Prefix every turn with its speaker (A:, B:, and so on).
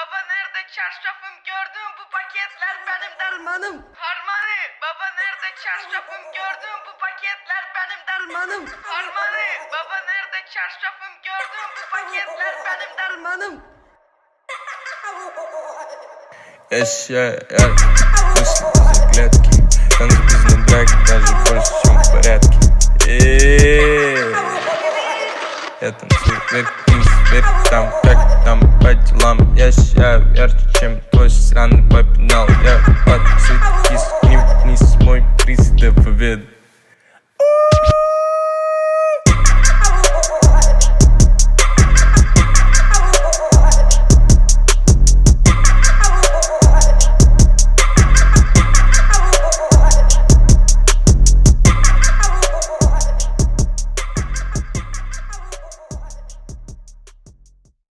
A: baba nerede çarşafım gördüm bu paketler benim dermanım. Harmani baba nerede çarşafım gördüm bu paketler benim dermanım. Harmani baba nerede çarşafım gördüm bu paketler benim dermanım.
B: Yes, yeah, yeah. Мысли за клетки Танцы без набраки даже больше, чем в порядке Эээ. Я танцую вверх, вниз, вверх, там, как там, по делам Я ярче, чем твой сраный попинал Я под сетки с ним вниз мой приз ДВВ